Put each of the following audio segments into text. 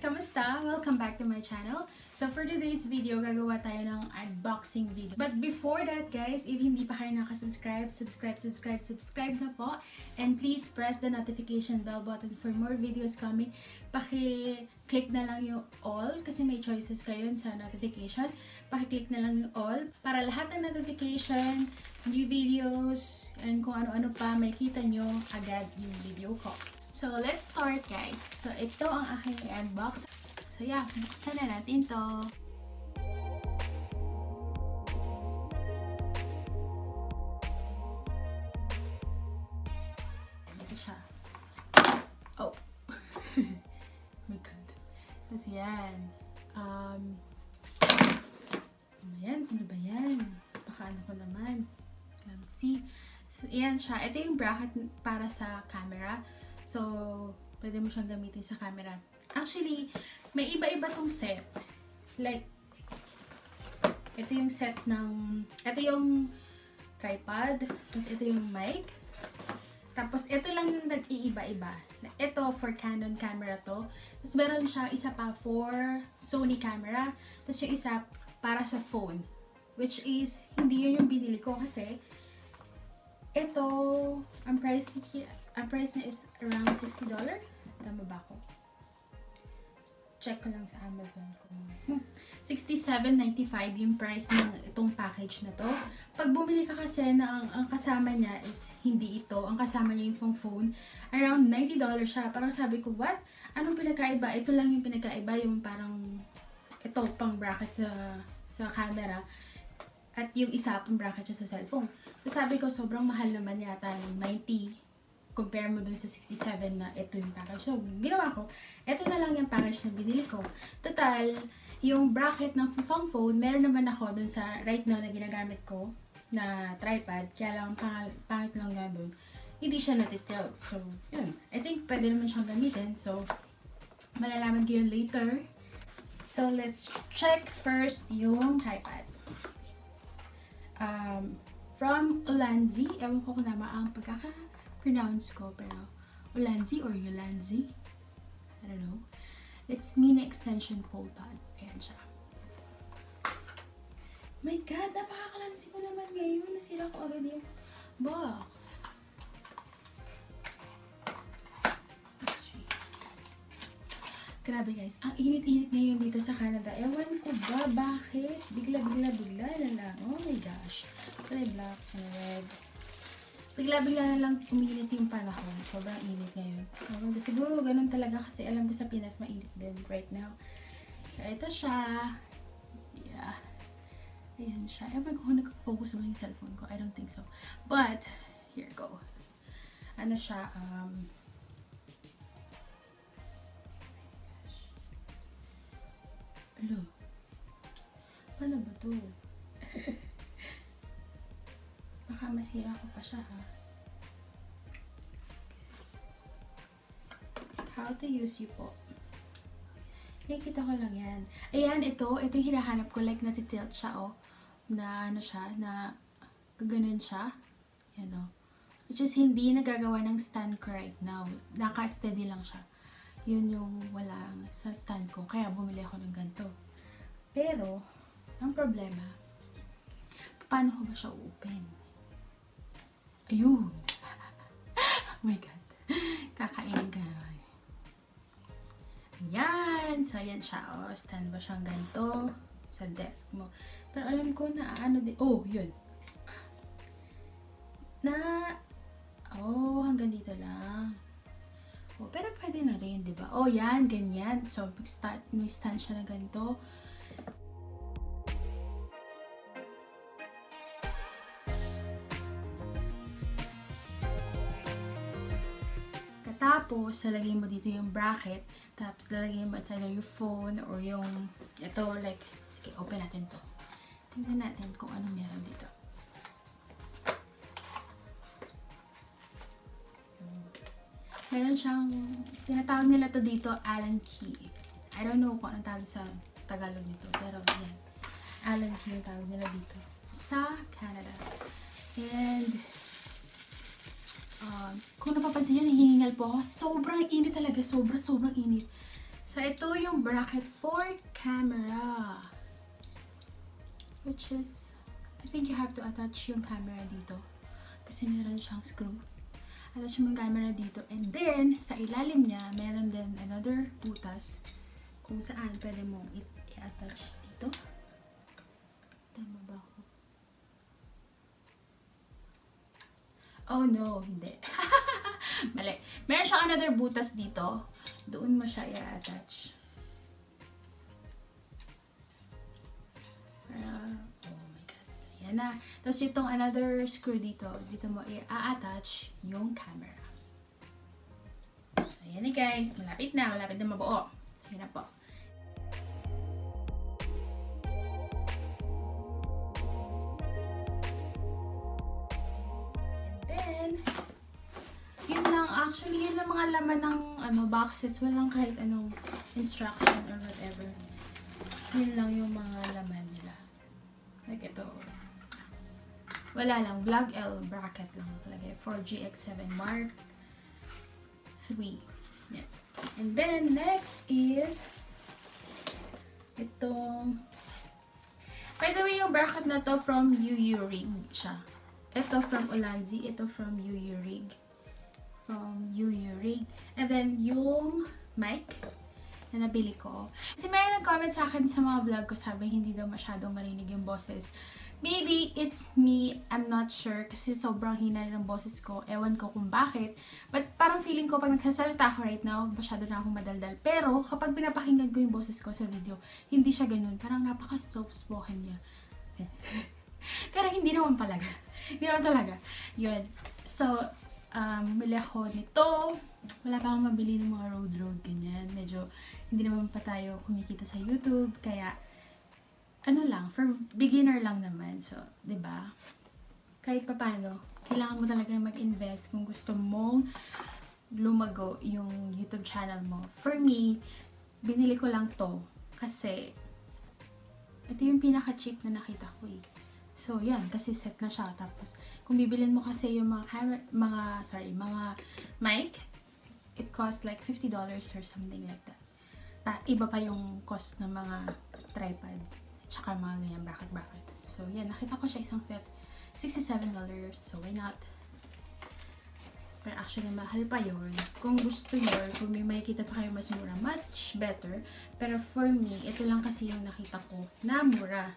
Kamusta? Welcome back to my channel. So for today's video, gagawa tayo ng unboxing video. But before that guys, if hindi pa kayo nakasubscribe, subscribe, subscribe, subscribe na po. And please press the notification bell button for more videos coming. Paki-click na lang yung all kasi may choices kayo sa notification. Paki-click na lang yung all para lahat ng notification, new videos, and kung ano-ano pa, may kita nyo agad yung video ko. So, let's start guys. So, ito ang aking unbox. So, yeah, buksan na natin to. Ito siya. Oh. my God. Tapos yan. Um, ano yan? Ano ba yan? Baka ano ko naman. Um, see? So, yan siya. Ito yung bracket para sa camera. So, pwede mo siyang gamitin sa camera. Actually, may iba-iba tong set. Like, ito yung set ng, ito yung tripod, tapos ito yung mic, tapos ito lang yung nag-iiba-iba. Ito for Canon camera to. Tapos meron siya isa pa for Sony camera. Tapos yung isa para sa phone. Which is, hindi yun yung binili ko kasi ito, ang price, ang price niya is around $60. Tama ba ako? Check ko lang sa Amazon ko. Hmm. $67.95 yung price ng itong package na to. Pag bumili ka kasi na ang, ang kasama niya is hindi ito. Ang kasama niya yung phone. Around $90 siya. Parang sabi ko, what? Anong pinagkaiba? Ito lang yung pinagkaiba. Yung parang ito pang bracket sa, sa camera. At yung isa pang bracket siya sa cellphone. So sabi ko, sobrang mahal naman yata ng 90 compare mo dun sa 67 na ito yung package. So, ginawa ko, ito na lang yung package na binili ko. Total, yung bracket ng phone phone, meron naman ako dun sa right now na ginagamit ko na tripod. Kaya lang, pang pangit lang nga dun. Hindi siya natitilt. So, yun. I think pwede naman siyang gamitin. So, malalaman ko yun later. So, let's check first yung tripod. Um, from Ulanzi. Ewan ko kung nama ang pagkaka-pronounce ko. Pero, Ulanzi or Ulanzi. I don't know. It's mini extension pole pad. Ayan siya. My God! Napakakalamsi ko naman ngayon. Nasira ko agad yung box. Grabe guys, ang init-init ngayon dito sa Canada. Ewan ko ba, bakit? Bigla-bigla-bigla na lang. Oh my gosh. Kulay black and red. Bigla-bigla na lang uminit yung panahon. Sobrang init ngayon. Ewan ko, siguro ganun talaga kasi alam ko sa Pinas mainit din right now. So, ito siya. Yeah. Ayan siya. Ewan ko kung nag-focus naman yung cellphone ko. I don't think so. But, here go. Ano siya, um, Hello. Paano ba to? Baka masira ko pa siya ha. How to use you po. Nakikita ko lang yan. Ayan, ito. Ito yung hinahanap ko. Like, natitilt siya, oh. Na, ano siya, na gaganon siya. Yan, oh. Which is, hindi nagagawa ng stand ko right now. Naka-steady lang siya yun yung wala sa stand ko. Kaya bumili ako ng ganito. Pero, ang problema, paano ko ba siya open? Ayun! oh my God! Kakainin ka. Ayan! So, ayan siya. O, oh, stand ba siyang ganito sa desk mo. Pero alam ko na ano din. Oh, yun. Na, oh, hanggang dito lang. Oh, pero pwede na rin, di ba? Oh, yan, ganyan. So, mag-start, may stand siya na ganito. Katapos, lalagay mo dito yung bracket. Tapos, lalagay mo it's either your phone or yung, ito, like, sige, open natin to. Tingnan natin kung ano meron dito. meron siyang, tinatawag nila to dito, Allen key. I don't know kung anong tawag sa Tagalog nito, pero yan. Allen key yung tawag nila dito. Sa Canada. And, um, kung napapansin nyo, nahihingal po ako. Sobrang init talaga. Sobra, sobrang init. So, ito yung bracket for camera. Which is, I think you have to attach yung camera dito. Kasi meron siyang screw. Attach mo yung camera dito. And then, sa ilalim niya, meron din another butas kung saan pwede mong i-attach dito. Tama ba ako? Oh no, hindi. Mali. Meron siyang another butas dito. Doon mo siya i-attach. Para, oh my god. Ayan na. Tapos itong another screw dito, dito mo i-attach yung camera. So, ayan na guys. Malapit na. Malapit na mabuo. Yun na po. Laman ng ano, boxes. Walang kahit anong instruction or whatever. Yun lang yung mga laman nila. Like ito. Wala lang. Vlog L bracket lang nakalagay. For GX7 Mark 3. Yan. And then, next is itong By the way, yung bracket na to from UU Rig siya. Ito from Ulanzi. Ito from UU Rig. From UU Rig. And then, yung mic na nabili ko. Kasi mayroon nag-comment sa akin sa mga vlog ko, sabi hindi daw masyadong marinig yung boses. Maybe it's me, I'm not sure, kasi sobrang hina ng boses ko. Ewan ko kung bakit. But parang feeling ko pag nagsasalita ako right now, masyado na akong madaldal. Pero kapag pinapakinggan ko yung boses ko sa video, hindi siya ganun. Parang napaka-soft spoken niya. Pero hindi naman palaga. Hindi naman talaga. Yun. So, um, mili ako nito. Wala pa akong mabili ng mga road-road, ganyan. Medyo hindi naman pa tayo kumikita sa YouTube. Kaya, ano lang, for beginner lang naman. So, ba Kahit pa paano, kailangan mo talaga mag-invest kung gusto mong lumago yung YouTube channel mo. For me, binili ko lang to kasi ito yung pinaka-cheap na nakita ko eh. So, yan. Kasi set na siya. Tapos, kung bibilin mo kasi yung mga camera, mga, sorry, mga mic, it costs like $50 or something like that. Ta iba pa yung cost ng mga tripod. Tsaka mga ganyan, bracket-bracket. So, yan. Nakita ko siya isang set. $67. So, why not? Pero actually, mahal pa yon Kung gusto nyo, kung may makikita pa kayo mas mura, much better. Pero for me, ito lang kasi yung nakita ko na mura.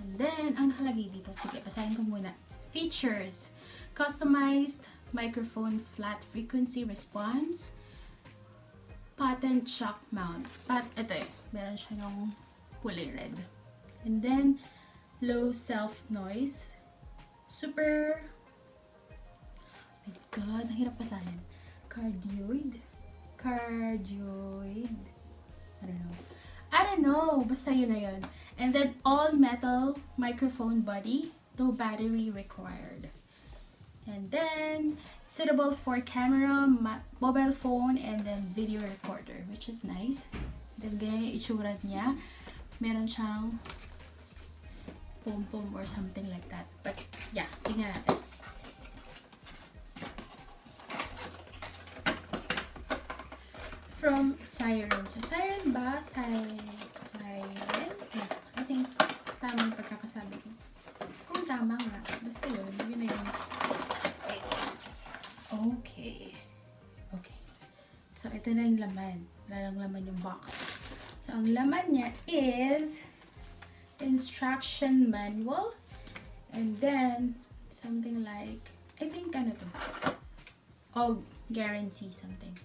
And then, ang nakalagay dito, sige, basahin ko muna. Features. Customized microphone flat frequency response. Patent shock mount. Pat, ito eh. Meron siya yung kulay red. And then, low self noise. Super my God, ang hirap basahin. Cardioid? Cardioid? I don't know. I don't know. Basta yun na yun. And then, all metal microphone body. No battery required. And then, suitable for camera, mobile phone, and then video recorder, which is nice. Then, ganyan yung itsura niya. Meron siyang pom-pom or something like that. But, yeah, tingnan natin. From Siren. So, Siren ba? Siren? Siren? I think tama yung pagkakasabi ko. Kung tama nga, basta yun, yun na yun. Okay. Okay. So, ito na yung laman. Wala lang laman yung box. So, ang laman niya is instruction manual and then something like, I think ano to? Oh, guarantee something.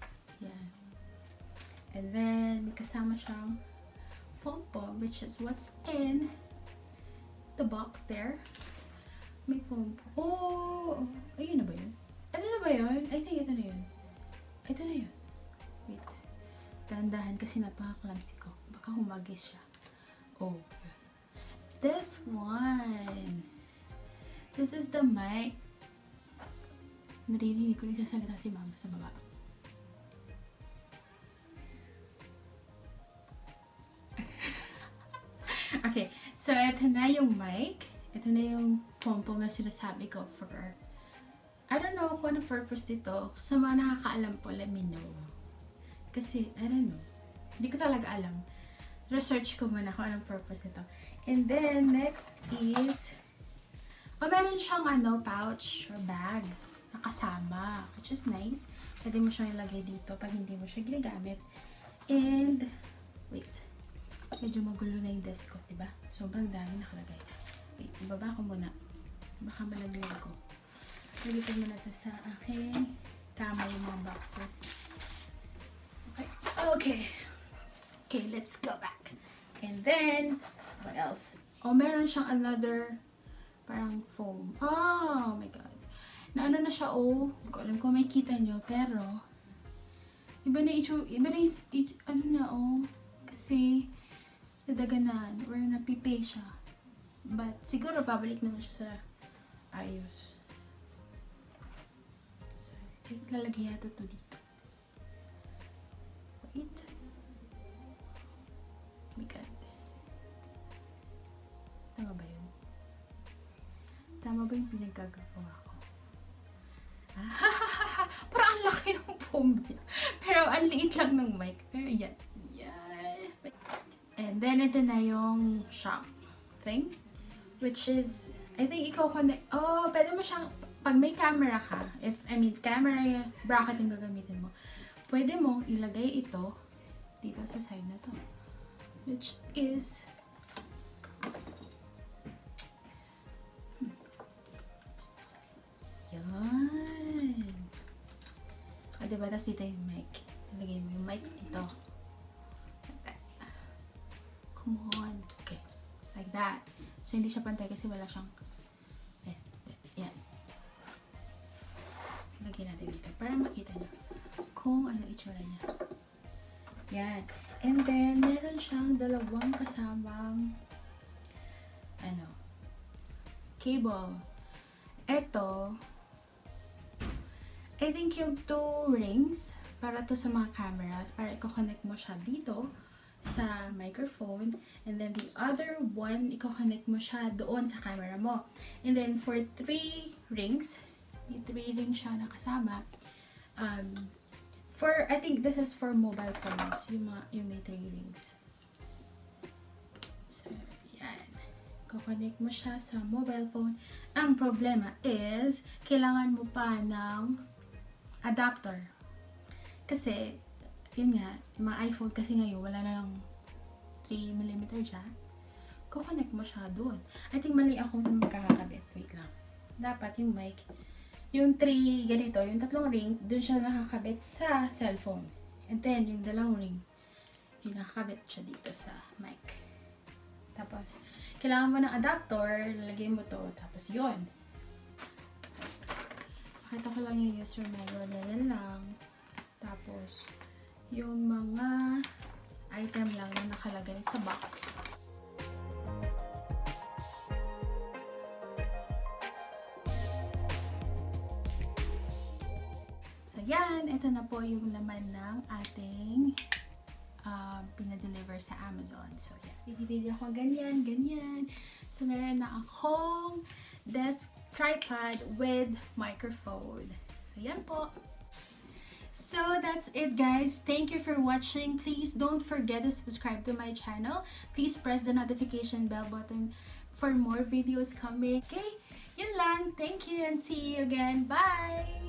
And then, kasama siyang pom-pom, which is what's in the box there. May pom-pom. Oh! Ayun na ba yun? Ano na ba yun? I think ito na yun. Ito na yun. Wait. Dahan-dahan kasi napaka-clumsy ko. Baka humagis siya. Oh. This one. This is the mic. Naririnig ko yung sasalita si mama sa baba. So ito na yung mic. Ito na yung pom-pom na sinasabi ko for, I don't know kung ano purpose dito. Sa mga nakakaalam po, let me know. Kasi, I don't know. Hindi ko talaga alam. Research ko muna kung anong purpose nito. And then, next is, oh, meron siyang ano, pouch or bag na kasama. Which is nice. Pwede mo siyang ilagay dito pag hindi mo siya ginagamit. And, wait. Medyo magulo na yung desk ko, diba? Sobrang dami nakalagay. Wait, ibaba ko muna. Baka malaglag ko. Lilitan mo na ito sa aking kama yung mga boxes. Okay. Okay. Okay, let's go back. And then, what else? Oh, meron siyang another parang foam. Oh, my God. Na ano na siya, oh. Hindi ko alam kung may kita nyo, pero iba na icho, iba na is, ano na, oh. Kasi, nadaganan or napipe siya. But, siguro, babalik naman siya sa ayos. So, lalagay yata to dito. Wait. Oh. Tama ba yun? Tama ba yung pinagkagagawa ko? Parang ang laki ng foam niya. Pero ang liit lang ng mic. Pero. Yan. Then, ito na yung shop thing. Which is, I think ikaw connect, oh, pwede mo siyang, pag may camera ka, if, I mean, camera bracket yung gagamitin mo, pwede mo ilagay ito dito sa side na to. Which is, yan. O, diba? Tapos dito yung mic. Ilagay mo yung mic dito. Come on. Okay. Like that. So, hindi siya pantay kasi wala siyang... Eh, eh, yan. Lagyan natin dito para makita niyo kung ano itsura niya. Yan. And then, meron siyang dalawang kasamang ano, cable. Ito, I think yung two rings para to sa mga cameras, para i-connect mo siya dito sa microphone. And then the other one, i-connect mo siya doon sa camera mo. And then for three rings, may three rings siya na kasama. Um, for, I think this is for mobile phones, yung, mga, yung may three rings. So, yan. Kukonect mo siya sa mobile phone. Ang problema is, kailangan mo pa ng adapter. Kasi, yun nga, yung mga iPhone kasi ngayon, wala na lang 3mm jack. Kukonect mo siya doon. I think mali ako sa magkakakabit. Wait lang. Dapat yung mic, yung 3 ganito, yung tatlong ring, doon siya nakakabit sa cellphone. And then, yung dalawang ring, yung nakakabit siya dito sa mic. Tapos, kailangan mo ng adapter, lalagay mo to, tapos yon Pakita ko lang yung user manual yan lang. Tapos, yung mga item lang na nakalagay sa box. So, yan. Ito na po yung laman ng ating uh, pinadeliver sa Amazon. So, yan. Video-video ko ganyan, ganyan. So, meron na akong desk tripod with microphone. So, yan po. So, that's it guys. Thank you for watching. Please don't forget to subscribe to my channel. Please press the notification bell button for more videos coming. Okay? Yun lang. Thank you and see you again. Bye!